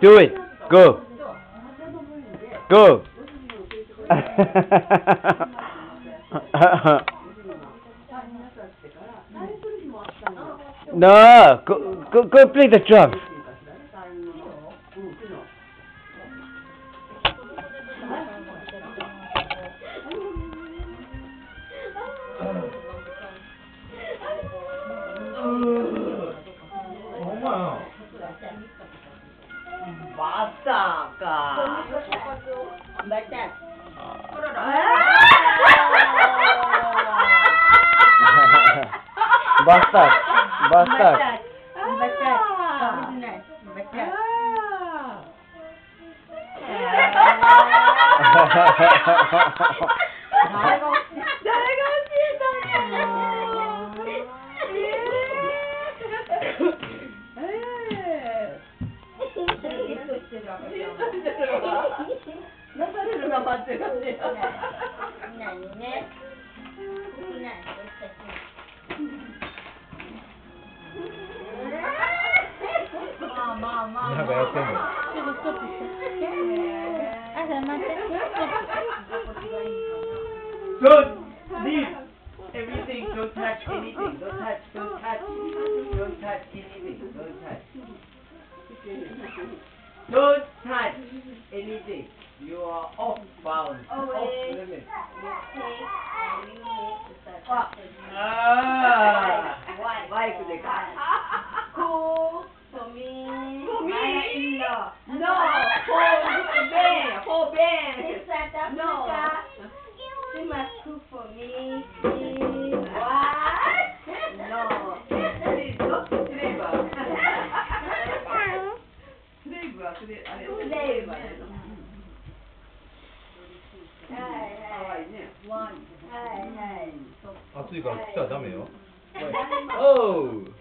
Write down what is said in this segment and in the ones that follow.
Do it. Go. Go. no, go, go, go play the drums. Masaka. Betes. Bastas. Bastas. Betes. Betes. Betes. 出されるのは間違いよ。ないね。いないまあまあまあ。なんかやってんの。ちょっとちょっと。あ、じゃ待って。Good. Leave. Everything. Don't touch anything. Don't touch. Don't touch. Don't touch anything. Don't touch. Don't you are off balance, off limit. Ah, wife with the. Cool for me. For me. No, whole band, whole band. No. 暑いから来たらダメよ。おう。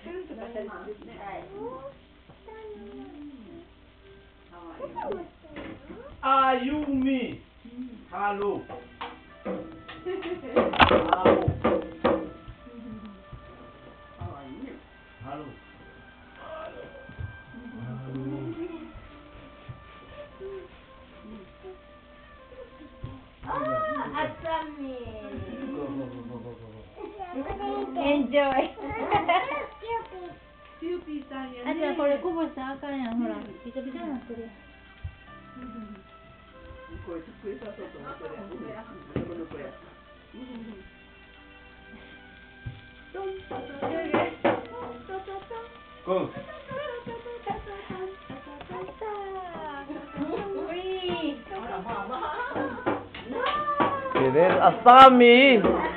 あゆみ。ハロー。enjoy. Snoopy. Snoopy está bien. Por el cubo está acá, ya, ahora. Pisa, no, pero. ¿Qué es eso? ¿Qué es eso? ¿Qué es eso? ¿Qué es eso? ¿Qué es eso? ¿Qué es eso? ¿Qué es eso? ¿Qué es eso? ¿Qué es eso? ¿Qué es eso? ¿Qué es eso? ¿Qué es eso? ¿Qué es eso? ¿Qué es eso? ¿Qué es eso? ¿Qué es eso? ¿Qué es eso? ¿Qué es eso? ¿Qué es eso? ¿Qué es.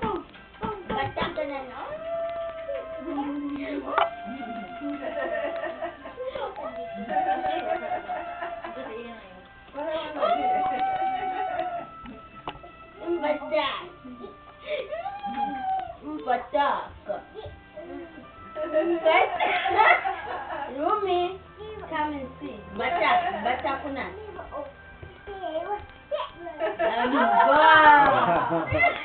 вот так. First, Rumi, come and see. Batak, batak una. Um, wow.